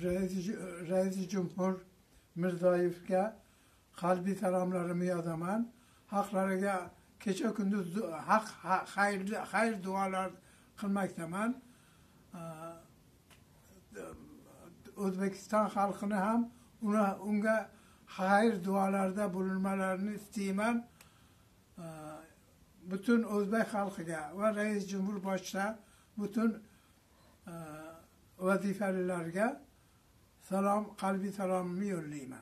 rais rais jumhur mirzoyevga qalbiy salomlarimni yozaman? Haqlariga kecha kunduz haq ha- xayrli xayr duolar qilmoqdaman o'zbekiston xalqini ham uni unga xayr duolarda bo'linmalarini istayman. Butun o'zbek xalqiga va rais jumhur boshida butun vazifalilarga Selam, kalbi selamımı yollayayım.